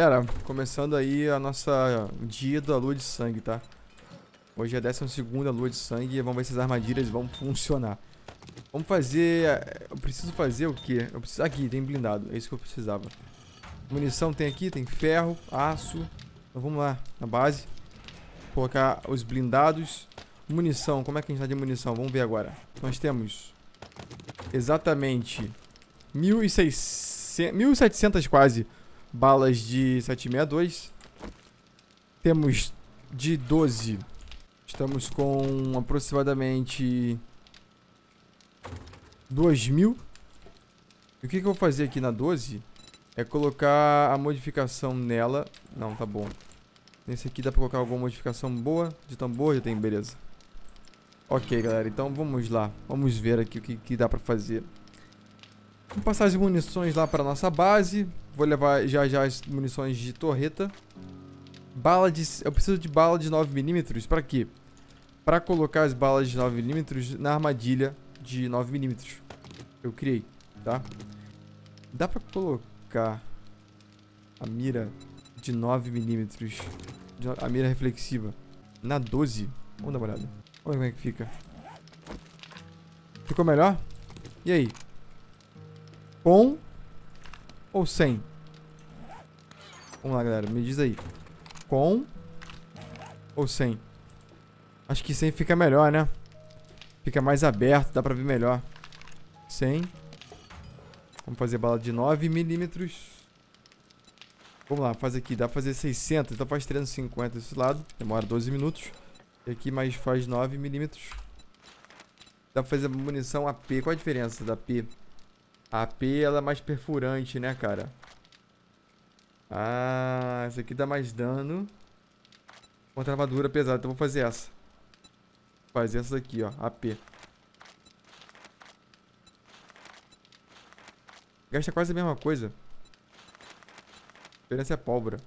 Galera, começando aí a nossa dia da lua de sangue, tá? Hoje é a 12 lua de sangue e vamos ver se as armadilhas vão funcionar. Vamos fazer... Eu preciso fazer o quê? Eu preciso... Aqui, tem blindado. É isso que eu precisava. Munição tem aqui, tem ferro, aço. Então vamos lá, na base. Colocar os blindados. Munição, como é que a gente tá de munição? Vamos ver agora. Nós temos exatamente 1.600, 1.700 quase balas de 762. Temos de 12. Estamos com aproximadamente 2.000. E o que, que eu vou fazer aqui na 12 é colocar a modificação nela. Não, tá bom. Nesse aqui dá pra colocar alguma modificação boa de tambor, já tem, beleza. Ok, galera, então vamos lá. Vamos ver aqui o que, que dá pra fazer. Vamos passar as munições lá pra nossa base. Vou levar já já as munições de torreta. Bala de... Eu preciso de bala de 9mm. Pra quê? Pra colocar as balas de 9mm na armadilha de 9mm. Eu criei, tá? Dá pra colocar a mira de 9mm. A mira reflexiva. Na 12. Vamos dar uma olhada. Ver como é que fica. Ficou melhor? E aí? Com ou sem? Vamos lá, galera. Me diz aí. Com ou sem? Acho que sem fica melhor, né? Fica mais aberto, dá pra ver melhor. Sem. Vamos fazer bala de 9 milímetros. Vamos lá, faz aqui. Dá pra fazer 600, então faz 350 desse lado. Demora 12 minutos. E aqui mais faz 9 milímetros. Dá pra fazer munição AP. Qual a diferença da AP? A AP ela é mais perfurante, né, cara? Ah, essa aqui dá mais dano. Contra armadura pesada. Então vou fazer essa. Vou fazer essa daqui, ó. AP. Gasta quase a mesma coisa. A diferença é pólvora.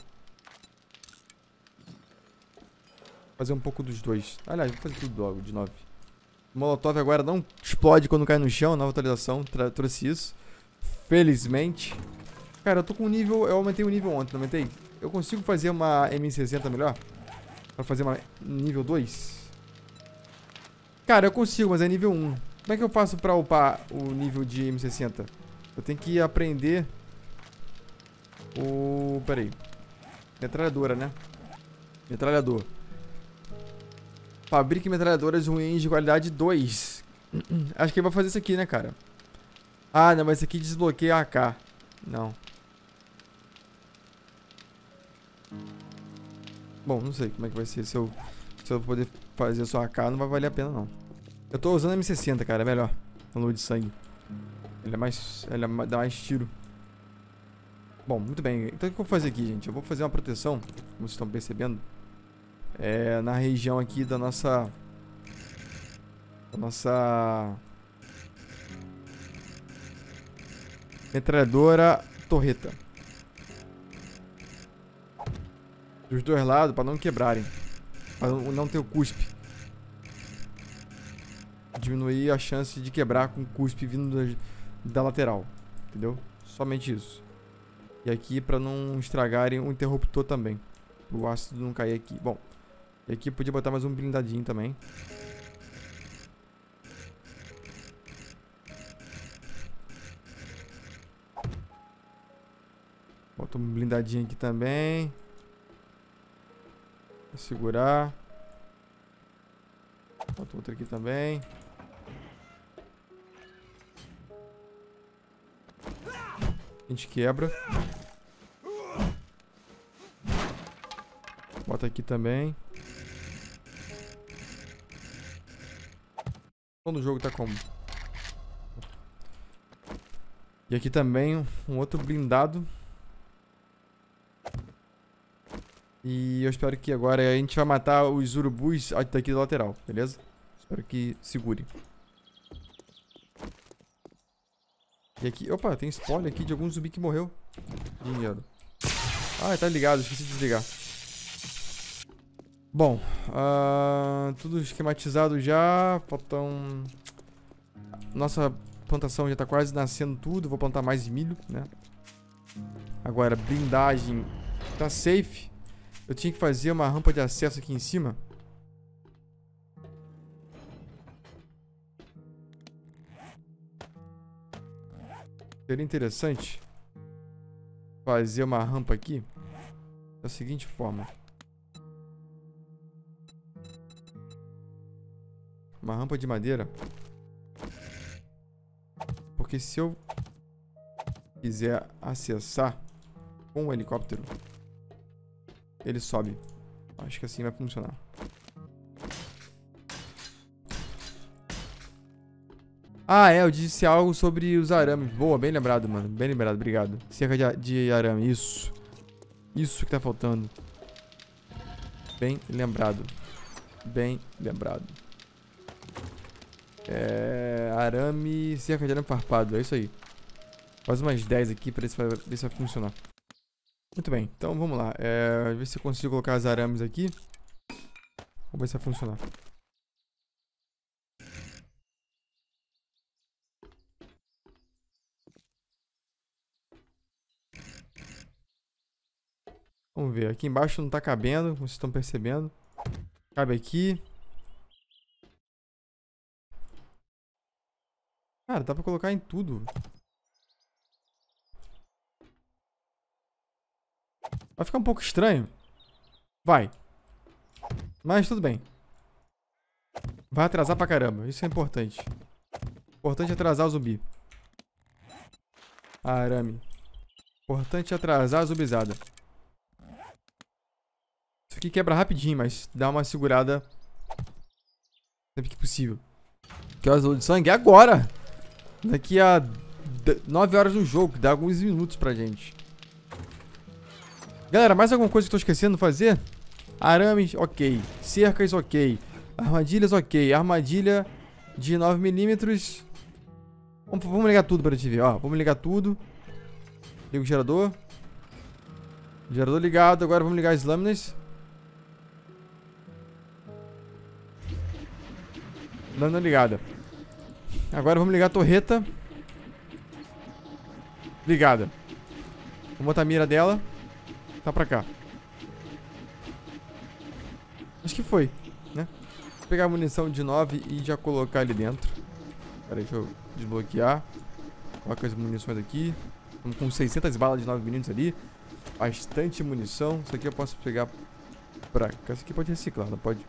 Vou fazer um pouco dos dois. Aliás, vou fazer tudo logo, de 9. Molotov agora não explode quando cai no chão. Nova atualização trouxe isso. Felizmente. Cara, eu tô com um nível... Eu aumentei o nível ontem, não aumentei? Eu consigo fazer uma M60 melhor? Pra fazer uma nível 2? Cara, eu consigo, mas é nível 1. Como é que eu faço pra upar o nível de M60? Eu tenho que aprender... O... Pera aí. Metralhadora, né? Metralhador. Fabrique metralhadoras ruins de qualidade 2. Acho que ele vai fazer isso aqui, né, cara? Ah, não, mas isso aqui desbloqueia a AK. Não. Bom, não sei como é que vai ser. Se eu, se eu poder fazer só AK, não vai valer a pena, não. Eu tô usando M60, cara. É melhor. Lua de sangue. Ele é mais... Ele é, dá mais tiro. Bom, muito bem. Então o que eu vou fazer aqui, gente? Eu vou fazer uma proteção, como vocês estão percebendo é, na região aqui da nossa da nossa metralhadora torreta. Dos dois lados para não quebrarem. Para não ter o cuspe. Diminuir a chance de quebrar com cuspe vindo da, da lateral entendeu? Somente isso. E aqui para não estragarem o interruptor também. O ácido não cair aqui. Bom e aqui podia botar mais um blindadinho também. Bota um blindadinho aqui também. Vou segurar. Bota outro aqui também. A gente quebra. Bota aqui também. no jogo tá como? E aqui também um outro blindado. E eu espero que agora a gente vai matar os urubus daqui do lateral, beleza? Espero que segure. E aqui... Opa, tem spoiler aqui de algum zumbi que morreu. Dinheiro. Ah, tá ligado, esqueci de desligar. Bom, uh, tudo esquematizado já. Faltam. Nossa plantação já tá quase nascendo tudo. Vou plantar mais milho, né? Agora, blindagem Tá safe. Eu tinha que fazer uma rampa de acesso aqui em cima. Seria interessante fazer uma rampa aqui da seguinte forma. Uma rampa de madeira. Porque se eu quiser acessar com o helicóptero, ele sobe. Acho que assim vai funcionar. Ah, é, eu disse algo sobre os arames. Boa, bem lembrado, mano. Bem lembrado, obrigado. Cerca de, arame, isso. Isso que tá faltando. Bem lembrado. Bem lembrado. É... Arame, cerca de arame farpado, é isso aí. Faz umas 10 aqui pra ver se vai, ver se vai funcionar. Muito bem, então vamos lá. É, ver se eu consigo colocar as arames aqui. Vamos ver se vai funcionar. Vamos ver, aqui embaixo não tá cabendo, como vocês estão percebendo. Cabe aqui. Cara, dá pra colocar em tudo. Vai ficar um pouco estranho. Vai. Mas tudo bem. Vai atrasar pra caramba. Isso é importante. Importante atrasar o zumbi. Arame. Importante atrasar a zumbizada. Isso aqui quebra rapidinho, mas dá uma segurada sempre que possível. Que horas de sangue? Agora! Daqui a 9 horas no jogo, que dá alguns minutos pra gente. Galera, mais alguma coisa que eu tô esquecendo de fazer? Arames, ok. Cercas, ok. Armadilhas, ok. Armadilha de 9mm. Vamos, vamos ligar tudo pra gente ver, ó. Vamos ligar tudo. Liga o gerador. Gerador ligado. Agora vamos ligar as lâminas. Lâmina ligada. Agora vamos ligar a torreta. Ligada. Vamos botar a mira dela. Tá pra cá. Acho que foi, né? Vou pegar a munição de 9 e já colocar ali dentro. Pera aí, deixa eu desbloquear. Coloca as munições aqui. Estamos com 600 balas de 9 minutos ali. Bastante munição. Isso aqui eu posso pegar pra cá. Isso aqui pode reciclar, não pode?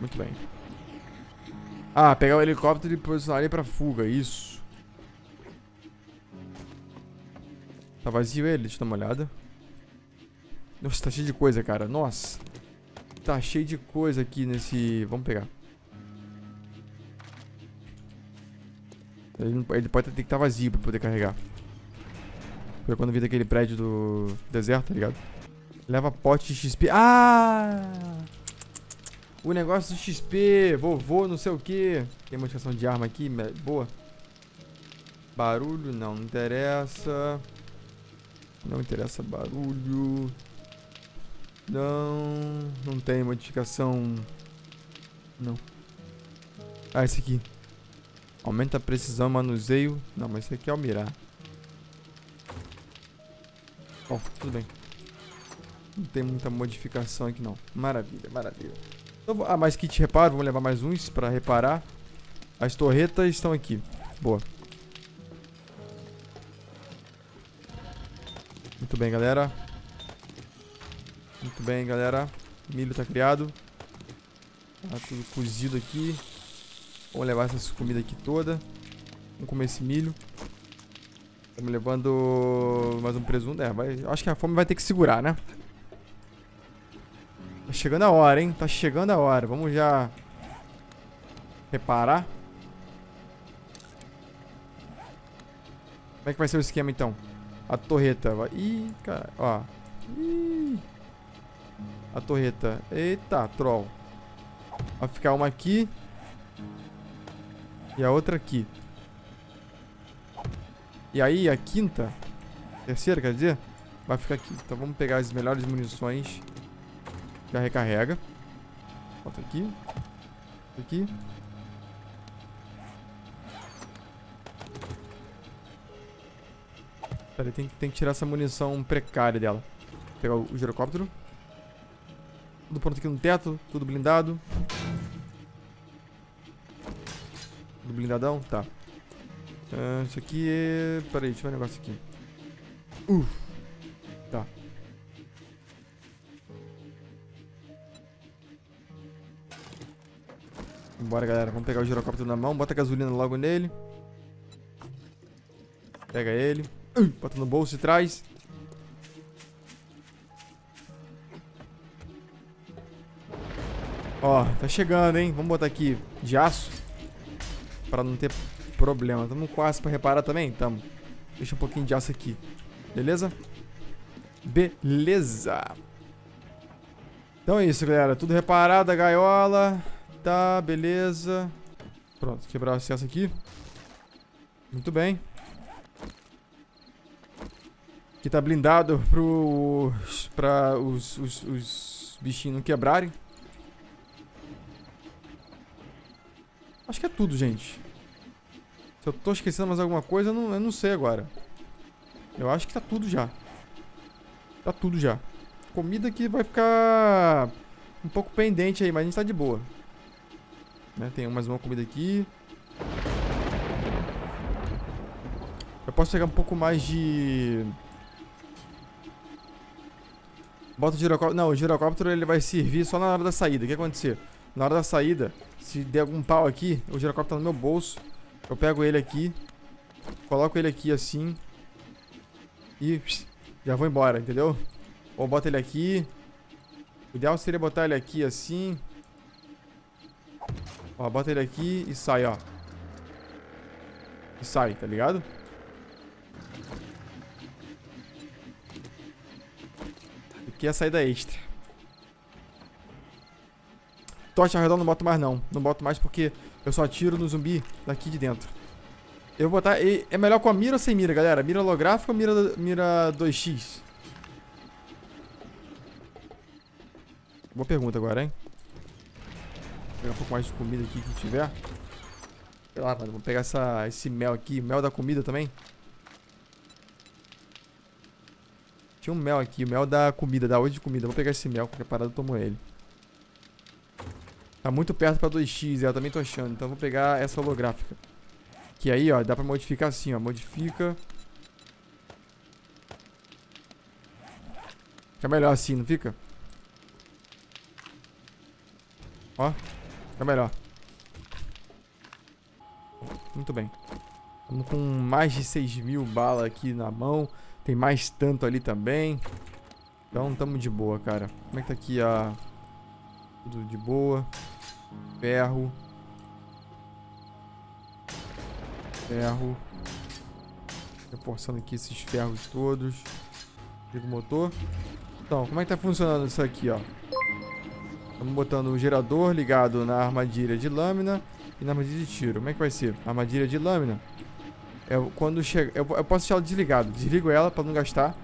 Muito bem. Ah, pegar o helicóptero e posicionar ele pra fuga, isso. Tá vazio ele? Deixa eu dar uma olhada. Nossa, tá cheio de coisa, cara. Nossa. Tá cheio de coisa aqui nesse... Vamos pegar. Ele, ele pode ter que estar tá vazio pra poder carregar. Foi quando vi daquele prédio do deserto, tá ligado? Leva pote de XP. Ah! O negócio do XP, vovô, não sei o que. Tem modificação de arma aqui, boa. Barulho, não, não interessa. Não interessa barulho. Não, não tem modificação. Não. Ah, esse aqui. Aumenta a precisão, manuseio. Não, mas esse aqui é o mirar. Bom, tudo bem. Não tem muita modificação aqui não. Maravilha, maravilha. Então, ah, mais kit reparo. Vamos levar mais uns pra reparar. As torretas estão aqui. Boa. Muito bem, galera. Muito bem, galera. Milho tá criado. Tá tudo cozido aqui. Vamos levar essas comidas aqui toda. Vamos comer esse milho. Estamos levando mais um presunto. É, vai, acho que a fome vai ter que segurar, né? Tá chegando a hora, hein? Tá chegando a hora. Vamos já reparar. Como é que vai ser o esquema, então? A torreta. Vai... Ih, cara. Ó. Ih. A torreta. Eita, troll. Vai ficar uma aqui. E a outra aqui. E aí, a quinta... Terceira, quer dizer? Vai ficar aqui. Então vamos pegar as melhores munições já recarrega. Bota aqui. Aqui. Tem, tem que tirar essa munição precária dela. Vou pegar o, o girocóptero. Tudo pronto aqui no teto, tudo blindado. Tudo blindadão? Tá. Uh, isso aqui é... Pera aí, deixa eu ver um negócio aqui. Uh. Tá. Bora, galera. Vamos pegar o girocóptero na mão. Bota gasolina logo nele. Pega ele. Bota no bolso de trás. Ó, tá chegando, hein? Vamos botar aqui de aço. Pra não ter problema. Tamo aço pra reparar também? Tamo. Deixa um pouquinho de aço aqui. Beleza? Beleza. Então é isso, galera. Tudo reparado, a gaiola. Tá, beleza. Pronto, quebrar o acesso aqui. Muito bem. Aqui tá blindado pro, pra os, os, os bichinhos não quebrarem. Acho que é tudo, gente. Se eu tô esquecendo mais alguma coisa, eu não, eu não sei agora. Eu acho que tá tudo já. Tá tudo já. Comida que vai ficar um pouco pendente aí, mas a gente tá de boa. Né? Tem mais uma comida aqui. Eu posso pegar um pouco mais de... Bota o girocóptero. Não, o girocóptero ele vai servir só na hora da saída. O que acontecer? Na hora da saída, se der algum pau aqui, o girocóptero tá no meu bolso. Eu pego ele aqui, coloco ele aqui assim e já vou embora, entendeu? Ou bota ele aqui. O ideal seria botar ele aqui assim. Ó, bota ele aqui e sai, ó. E sai, tá ligado? Aqui é a saída extra. Tocha redonda não boto mais não. Não boto mais porque eu só atiro no zumbi daqui de dentro. Eu vou botar... É melhor com a mira ou sem mira, galera? Mira holográfica ou mira, mira 2x? Boa pergunta agora, hein? Vou pegar um pouco mais de comida aqui que tiver. Sei lá, mano. Vou pegar essa, esse mel aqui. Mel da comida também. Tinha um mel aqui, o mel da comida, da hoje de comida. Vou pegar esse mel, qualquer parada eu tomo ele. Tá muito perto pra 2x, eu também tô achando. Então vou pegar essa holográfica. Que aí, ó, dá pra modificar assim, ó. Modifica. Fica melhor assim, não fica? Ó, fica melhor. Muito bem. Estamos com mais de 6 mil balas aqui na mão. Tem mais tanto ali também. Então tamo de boa, cara. Como é que tá aqui a... Tudo de boa. Ferro. Ferro. Reforçando aqui esses ferros todos. Liga o motor. Então, como é que tá funcionando isso aqui, ó? Estamos botando o gerador ligado na armadilha de lâmina e na armadilha de tiro. Como é que vai ser? armadilha de lâmina é quando chega... Eu, eu posso deixar ela desligada. Desligo ela pra não gastar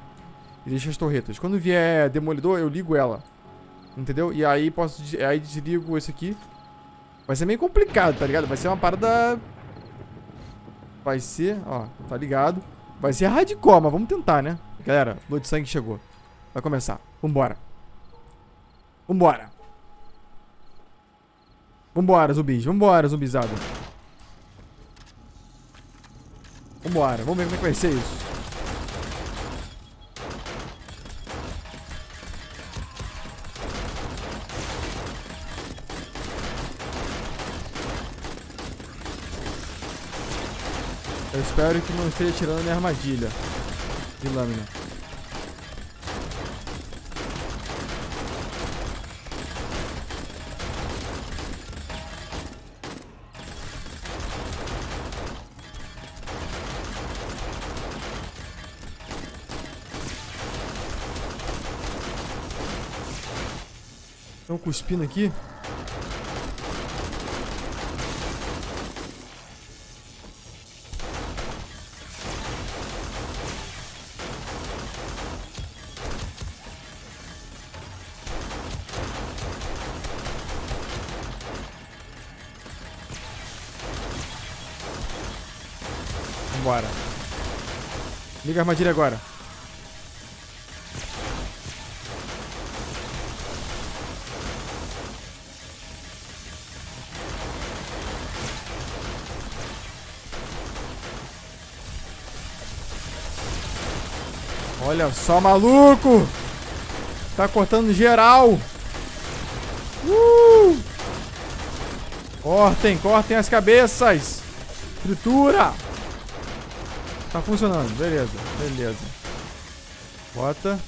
e deixo as torretas. Quando vier demolidor, eu ligo ela. Entendeu? E aí posso... Aí desligo esse aqui. Vai ser meio complicado, tá ligado? Vai ser uma parada... Vai ser... Ó, tá ligado? Vai ser hardcore, mas vamos tentar, né? Galera, lua de sangue chegou. Vai começar. Vambora. Vambora. Vambora, zumbis. Vambora, zumbizada. Vambora. Vamos ver como é que vai ser isso. Eu espero que não esteja tirando minha armadilha de lâmina. Cuspindo aqui. Vambora. Liga a armadilha agora. Olha só, maluco! Tá cortando geral! Uh! Cortem, cortem as cabeças! Tritura! Tá funcionando, beleza, beleza. Bota.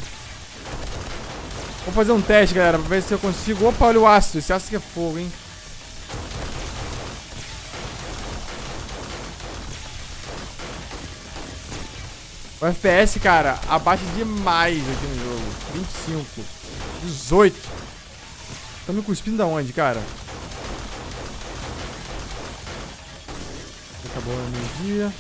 Vou fazer um teste, galera, pra ver se eu consigo. Opa, olha o ácido. Esse ácido que é fogo, hein? O FPS, cara, abaixa demais aqui no jogo. 25. 18. Tá me cuspindo da onde, cara? Acabou a energia.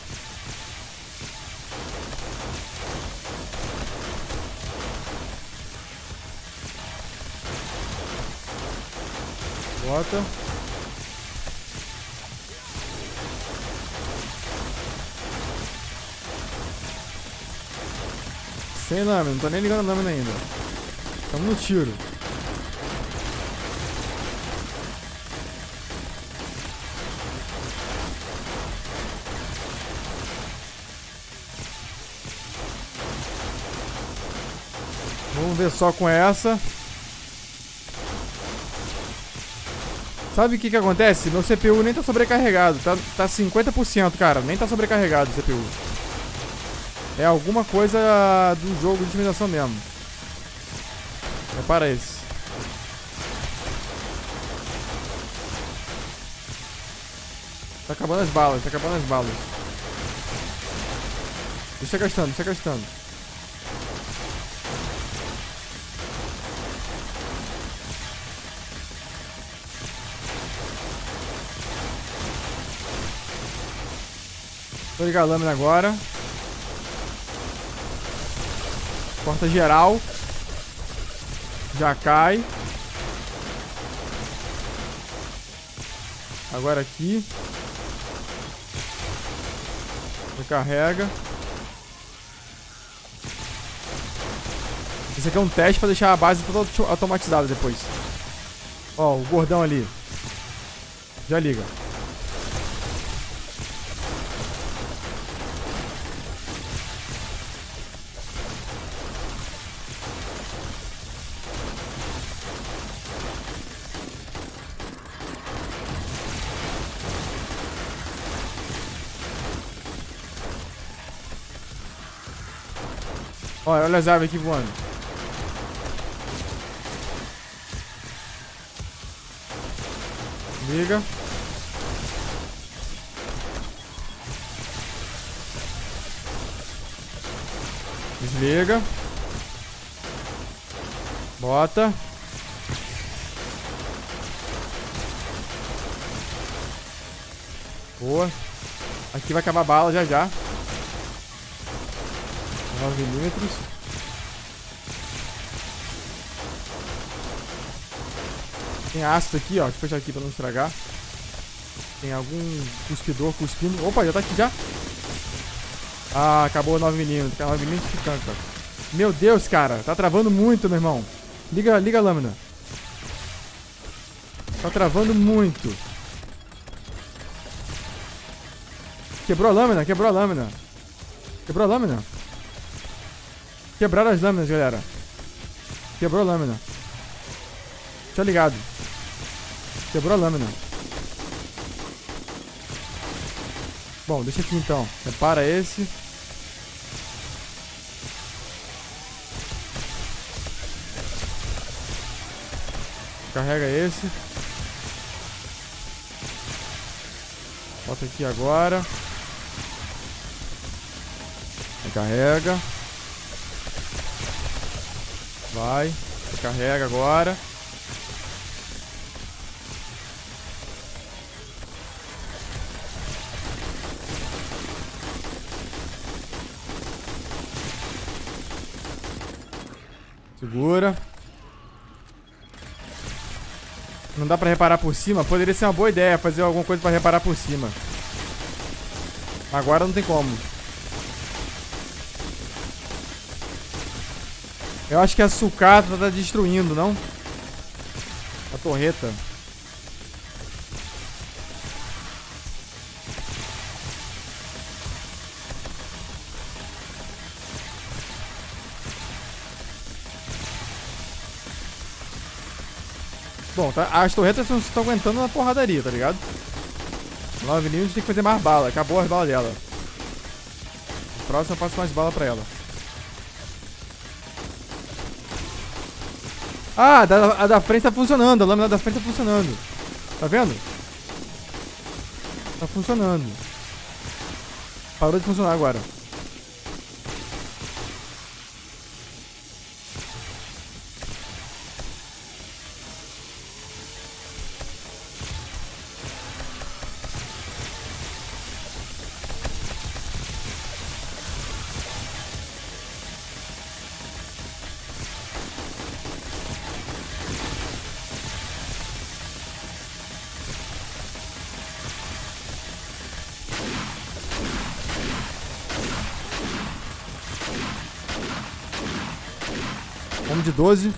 Bota. Sem lâmina, não tô nem ligando a lâmina ainda. Tamo no tiro. Vamos ver só com essa. Sabe o que que acontece? Meu CPU nem tá sobrecarregado. Tá, tá 50%, cara. Nem tá sobrecarregado o CPU. É alguma coisa do jogo de intimidação mesmo. Repara isso. Tá acabando as balas, tá acabando as balas. Deixa gastando, deixa gastando. Vou ligar a lâmina agora. Corta geral. Já cai. Agora aqui. Recarrega. Esse aqui é um teste pra deixar a base toda automatizada depois. Ó, o gordão ali. Já liga. Olha, as aves aqui voando. Liga. Desliga. Bota. Boa. Aqui vai acabar a bala já já. 9 milímetros. Tem ácido aqui, ó. Deixa eu fechar aqui pra não estragar. Tem algum cuspidor cuspindo. Opa, já tá aqui já. Ah, acabou 9 milímetros. 9 milímetros que tanca. Meu Deus, cara. Tá travando muito, meu irmão. Liga, liga a lâmina. Tá travando muito. Quebrou a lâmina, quebrou a lâmina. Quebrou a lâmina. Quebraram as lâminas, galera. Quebrou a lâmina. Tá ligado. Quebrou a lâmina. Bom, deixa aqui então. Repara esse. Carrega esse. Bota aqui agora. Carrega. Vai. Carrega agora. Segura. Não dá pra reparar por cima? Poderia ser uma boa ideia fazer alguma coisa pra reparar por cima. Agora não tem como. Eu acho que a sucata tá destruindo, não? A torreta. Bom, tá, as torretas estão aguentando na porradaria, tá ligado? 9 mm tem que fazer mais bala. Acabou as balas dela. O próximo eu passo mais bala pra ela. Ah, a da, a da frente tá funcionando. A lâmina da frente tá funcionando. Tá vendo? Tá funcionando. Parou de funcionar agora. De 12.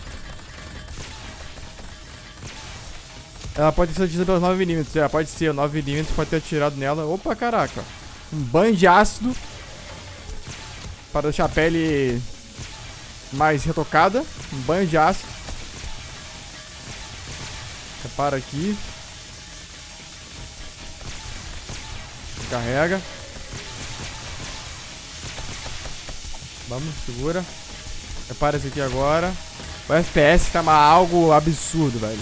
Ela pode ser atingida pelos 9mm. Ela pode ser, 9mm pode ter atirado nela. Opa, caraca. Um banho de ácido. Para deixar a pele mais retocada. Um banho de ácido. Repara aqui. Carrega. Vamos, segura. Repara isso aqui agora. O FPS tá algo absurdo, velho.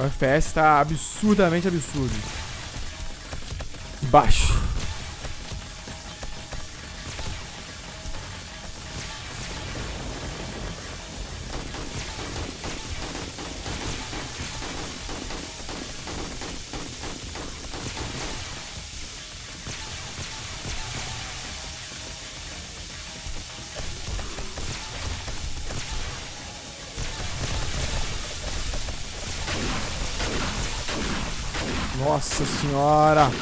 O FPS tá absurdamente absurdo. Baixo. Senhora!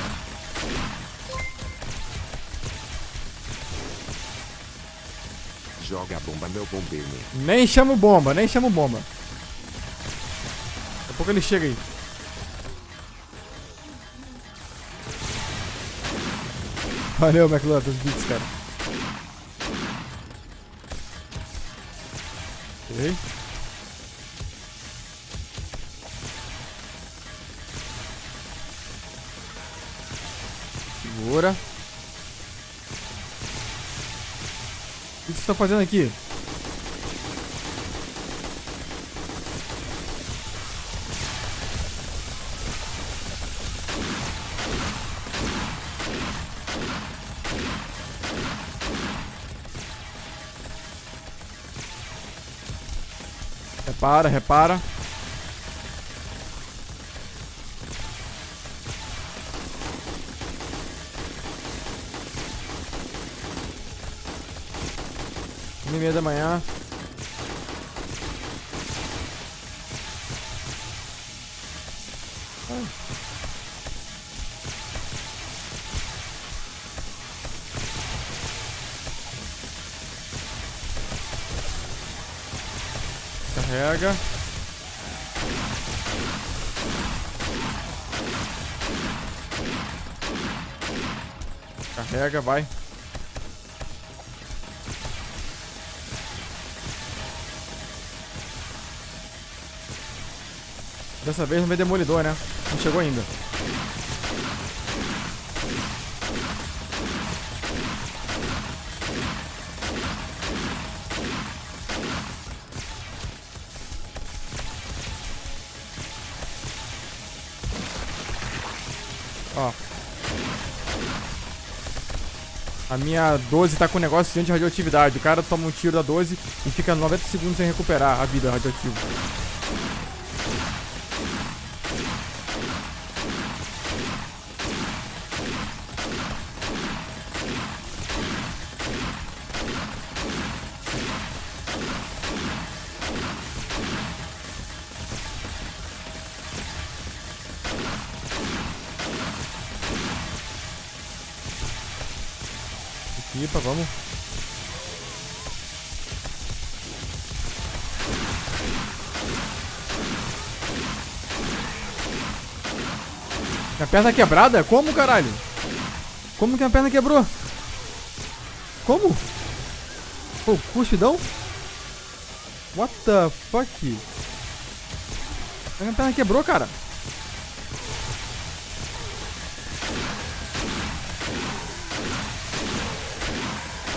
Joga a bomba, meu bombeiro. Nem chamo bomba, nem chamo bomba. Daqui a pouco ele chega aí. Valeu, McLaren, dos bits, cara. Ok. Vocês estão fazendo aqui? Repara, repara. Meia da manhã. Carrega. Carrega, vai. Dessa vez não veio demolidor, né? Não chegou ainda. Ó. A minha 12 tá com um negócio de anti-radioatividade. O cara toma um tiro da 12 e fica 90 segundos sem recuperar a vida radioativa. Perna quebrada? Como, caralho? Como que a perna quebrou? Como? Pô, cuspidão? What the fuck? A minha perna quebrou, cara.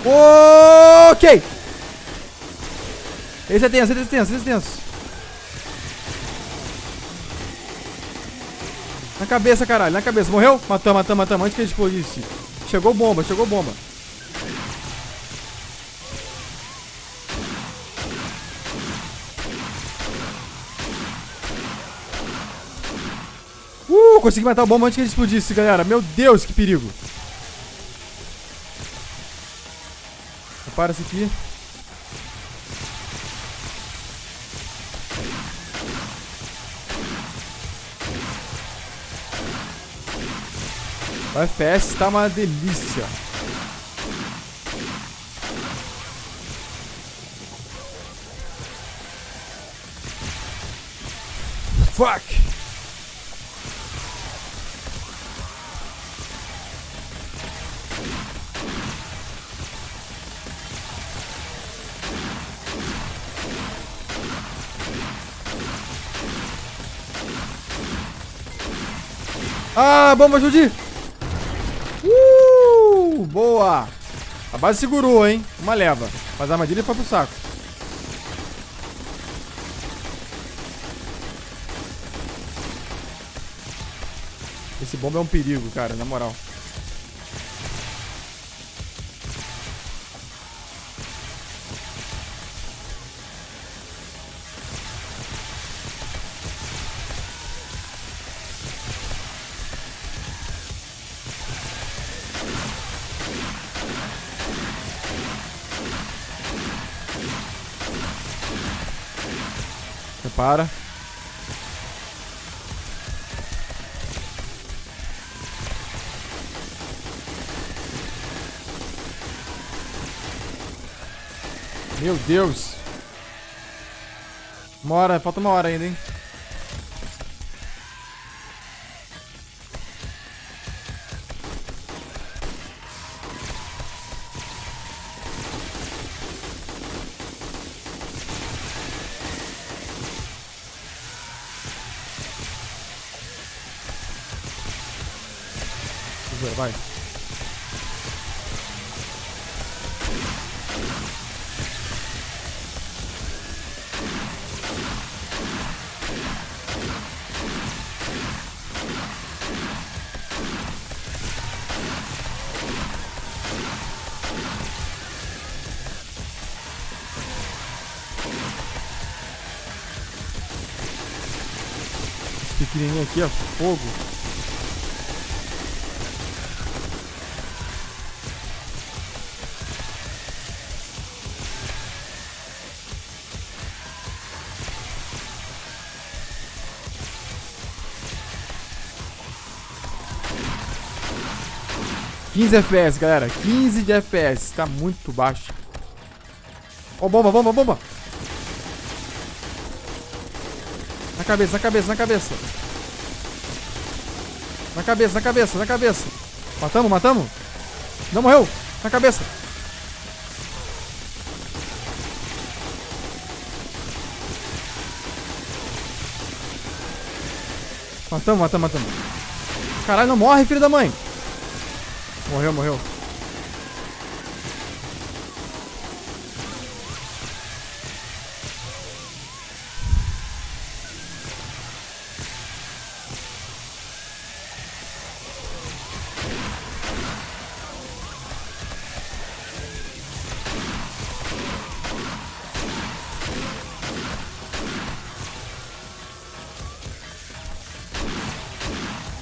Ok! Esse é tenso, esse é tenso, esse é tenso. Na cabeça, caralho, na cabeça. Morreu? Matamos, matamos, matamos. Antes que ele explodisse. Chegou bomba, chegou bomba. Uh, consegui matar o bomba antes que ele explodisse, galera. Meu Deus, que perigo. Para esse aqui. O FPS tá uma delícia. Fuck! Ah, bomba, Judy! A base segurou, hein? Uma leva. Mas a armadilha foi pro saco. Esse bomba é um perigo, cara, na moral. Para. Meu Deus. Uma hora, falta uma hora ainda, hein? Esse pequenininho aqui, ó, fogo. Quinze FPS, galera. 15 de FPS. Tá muito baixo. Ó, oh, bomba, bomba, bomba. Na cabeça, na cabeça, na cabeça. Cabeça, na cabeça, na cabeça. Matamos, matamos? Não morreu. Na cabeça. Matamos, matamos, matamos. Caralho, não morre, filho da mãe. Morreu, morreu.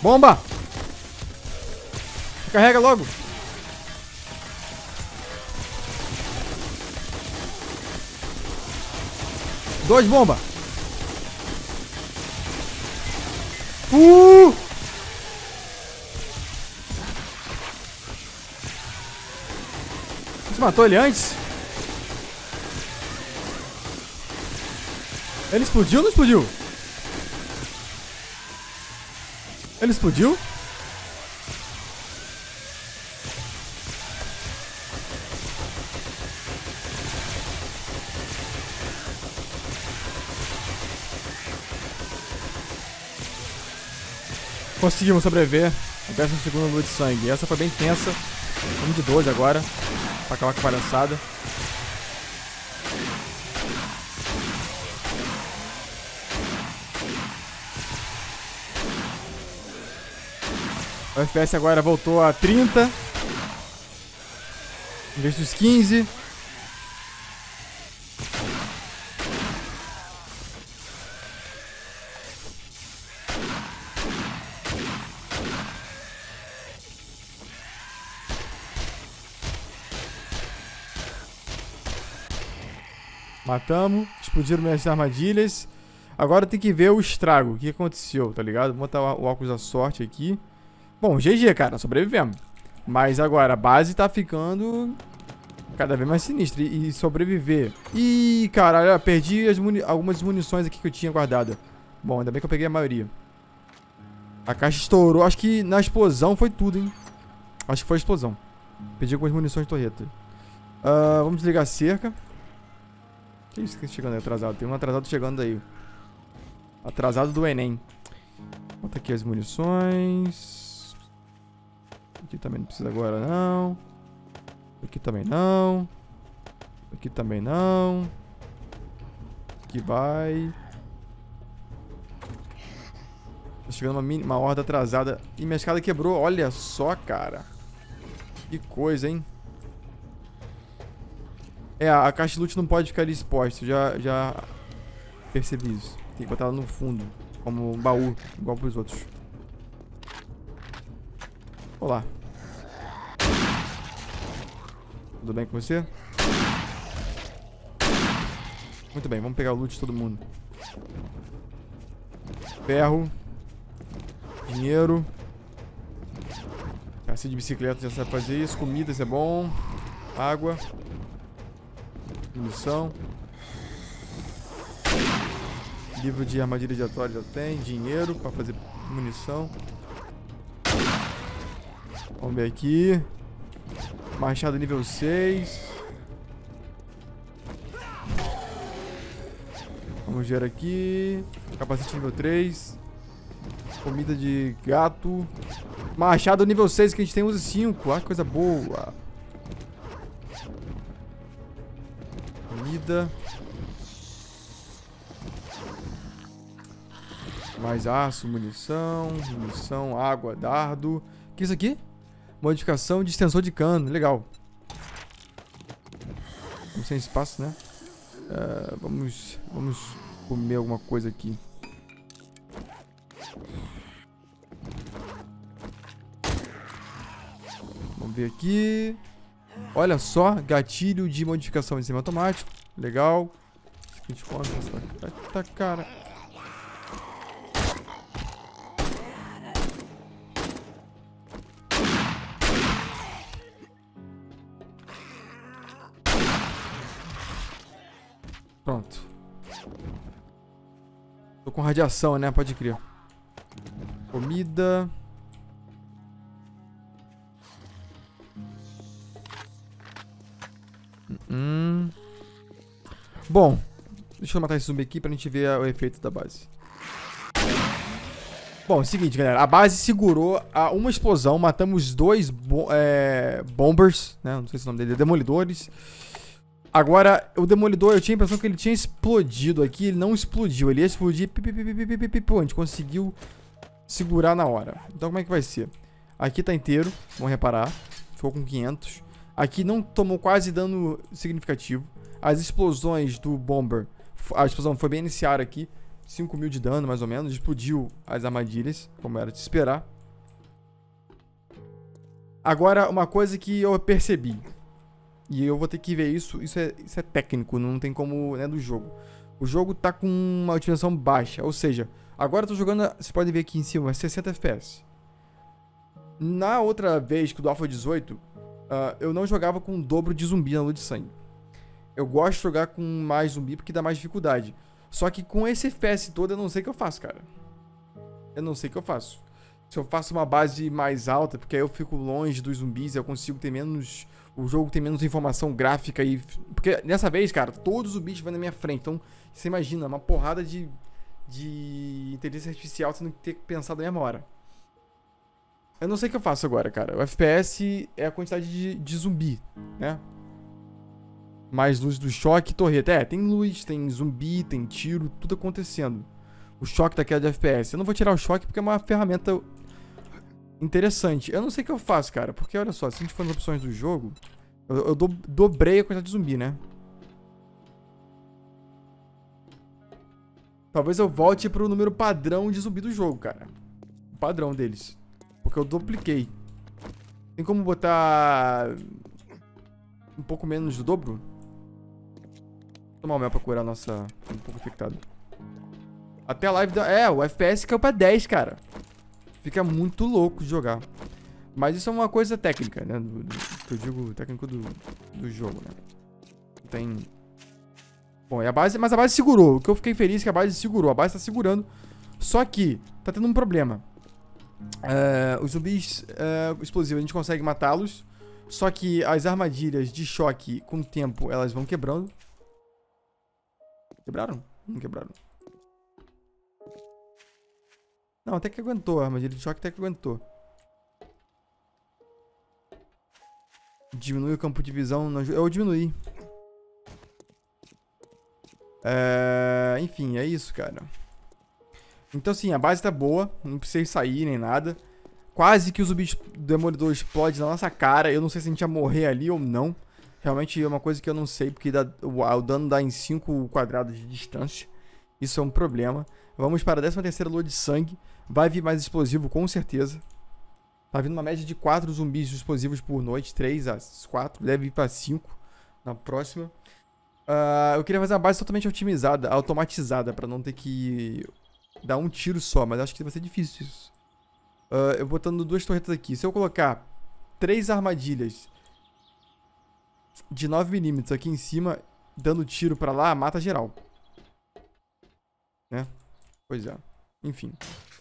Bomba! Carrega logo. Dois bomba. Uh! matou ele antes? Ele explodiu ou não explodiu? Ele explodiu? Conseguimos sobreviver a 12 segunda lua de sangue. Essa foi bem tensa. Vamos de 12 agora. Pra acabar com a palhaçada. O FPS agora voltou a 30. Em vez dos 15. Matamos, explodiram minhas armadilhas. Agora tem que ver o estrago, o que aconteceu, tá ligado? Vou botar o óculos da sorte aqui. Bom, GG, cara, sobrevivemos. Mas agora, a base tá ficando cada vez mais sinistra. E, sobreviver. Ih, cara, olha, perdi muni algumas munições aqui que eu tinha guardada. Bom, ainda bem que eu peguei a maioria. A caixa estourou. Acho que na explosão foi tudo, hein? Acho que foi a explosão. Perdi algumas munições de torreta. Uh, vamos desligar a cerca. Que isso que tá chegando aí atrasado? Tem um atrasado chegando aí. Atrasado do Enem. Bota aqui as munições. Aqui também não precisa agora, não. Aqui também não. Aqui também não. Aqui vai. Tá chegando uma, uma horda atrasada. E minha escada quebrou. Olha só, cara. Que coisa, hein? É, a caixa de loot não pode ficar exposta. Já, já percebi isso. Tem que botar ela no fundo, como um baú, igual pros outros. Olá. Tudo bem com você? Muito bem, vamos pegar o loot de todo mundo. Ferro. Dinheiro. Cacete de bicicleta já sabe fazer isso. Comida, isso é bom. Água. Munição. Livro de armadilha de atório já tem. Dinheiro pra fazer munição. Vamos ver aqui. Machado nível 6. Vamos ver aqui. Capacete nível 3. Comida de gato. Machado nível 6 que a gente tem usa 5. Ah, coisa boa. vida. Mais aço, munição, munição, água, dardo. O que é isso aqui? Modificação de extensor de cano. Legal. Vamos sem espaço, né? Uh, vamos, vamos comer alguma coisa aqui. Vamos ver aqui. Olha só, gatilho de modificação em cima automático. Legal. A gente come essa tá, cara. Com radiação, né? Pode crer. Comida. Hum. Bom, deixa eu matar esse zumbi aqui pra gente ver o efeito da base. Bom, é o seguinte, galera. A base segurou a uma explosão. Matamos dois bo é, bombers, né? Não sei se é o nome dele. Demolidores. Agora, o demolidor, eu tinha a impressão que ele tinha explodido aqui. Ele não explodiu. Ele ia explodir. A gente conseguiu segurar na hora. Então, como é que vai ser? Aqui tá inteiro. Vamos reparar. Ficou com 500. Aqui não tomou quase dano significativo. As explosões do Bomber, a explosão foi bem iniciada aqui, 5 mil de dano mais ou menos, explodiu as armadilhas, como era de esperar. Agora, uma coisa que eu percebi, e eu vou ter que ver isso, isso é, isso é técnico, não tem como, né, do jogo. O jogo tá com uma otimização baixa, ou seja, agora eu tô jogando, vocês podem ver aqui em cima, 60 FPS. Na outra vez que do Alpha 18, uh, eu não jogava com o dobro de zumbi na lua de sangue. Eu gosto de jogar com mais zumbi porque dá mais dificuldade. Só que com esse FPS todo eu não sei o que eu faço, cara. Eu não sei o que eu faço. Se eu faço uma base mais alta, porque aí eu fico longe dos zumbis, eu consigo ter menos. O jogo tem menos informação gráfica e. Porque nessa vez, cara, todos os bichos vão na minha frente. Então, você imagina, uma porrada de. de inteligência artificial você não ter pensado na mesma hora. Eu não sei o que eu faço agora, cara. O FPS é a quantidade de, de zumbi, né? Mais luz do choque e torreta. É, tem luz, tem zumbi, tem tiro, tudo acontecendo. O choque da queda de FPS. Eu não vou tirar o choque porque é uma ferramenta interessante. Eu não sei o que eu faço, cara. Porque, olha só, se a gente for nas opções do jogo... Eu, eu do, dobrei a quantidade de zumbi, né? Talvez eu volte pro número padrão de zumbi do jogo, cara. O padrão deles. Porque eu dupliquei. Tem como botar... Um pouco menos do dobro? Vou tomar o mel pra curar a nossa... Um pouco infectado. Até a live da... É, o FPS caiu pra 10, cara. Fica muito louco de jogar. Mas isso é uma coisa técnica, né? Do, do, que eu digo técnico do, do jogo, né? Tem... Bom, e a base... Mas a base segurou. O que eu fiquei feliz é que a base segurou. A base tá segurando. Só que tá tendo um problema. Uh, os zumbis uh, explosivos, a gente consegue matá-los. Só que as armadilhas de choque, com o tempo, elas vão quebrando. Quebraram? Não quebraram. Não, até que aguentou. A armadilha de choque até que aguentou. Diminui o campo de visão. Eu diminuí. É... Enfim, é isso, cara. Então, assim, a base tá boa. Não precisei sair nem nada. Quase que o zumbi demolidor explode na nossa cara. Eu não sei se a gente ia morrer ali ou não. Realmente é uma coisa que eu não sei, porque dá, o, dano dá em 5 quadrados de distância. Isso é um problema. Vamos para a 13 terceira lua de sangue. Vai vir mais explosivo, com certeza. Tá vindo uma média de 4 zumbis explosivos por noite. 3 a 4. Deve ir para 5 na próxima. Uh, eu queria fazer uma base totalmente otimizada, automatizada, para não ter que dar um tiro só. Mas acho que vai ser difícil isso. Uh, eu botando duas torretas aqui. Se eu colocar três armadilhas de 9mm aqui em cima, dando tiro pra lá, mata geral. Né? Pois é. Enfim.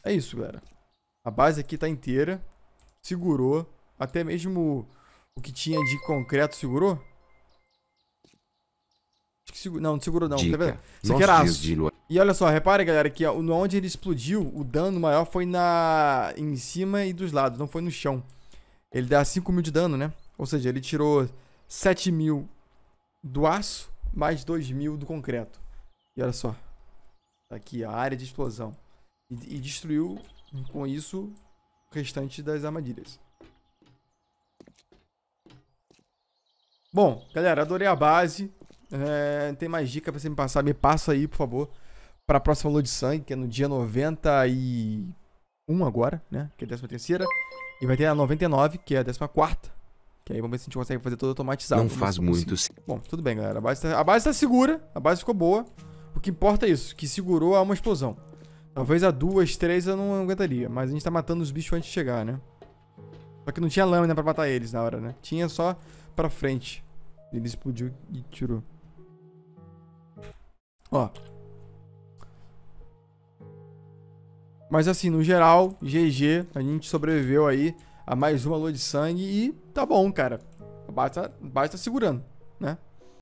É isso, galera. A base aqui tá inteira. Segurou. Até mesmo o que tinha de concreto segurou. Acho que segurou. Não, não segurou não. Dica. Tá vendo? Isso aqui era aço. E olha só, repare, galera, que onde ele explodiu, o dano maior foi na em cima e dos lados, não foi no chão. Ele dá 5 mil de dano, né? Ou seja, ele tirou 7 mil do aço, mais 2 mil do concreto. E olha só. Tá aqui a área de explosão. E, e destruiu com isso o restante das armadilhas. Bom, galera, adorei a base. É, tem mais dica pra você me passar? Me passa aí, por favor. Pra próxima lua de sangue, que é no dia 91 agora, né? Que é a décima terceira. E vai ter a 99, que é a décima quarta. Que aí vamos ver se a gente consegue fazer todo automatizado. Não faz muito. Bom, tudo bem, galera. A base, tá, a base tá segura, a base ficou boa. O que importa é isso, que segurou a uma explosão. Talvez a duas, três eu não aguentaria. Mas a gente tá matando os bichos antes de chegar, né? Só que não tinha lâmina pra matar eles na hora, né? Tinha só pra frente. Ele explodiu e tirou. Ó. Mas assim, no geral, GG, a gente sobreviveu aí a mais uma lua de sangue e tá bom, cara. A base a base tá segurando, né?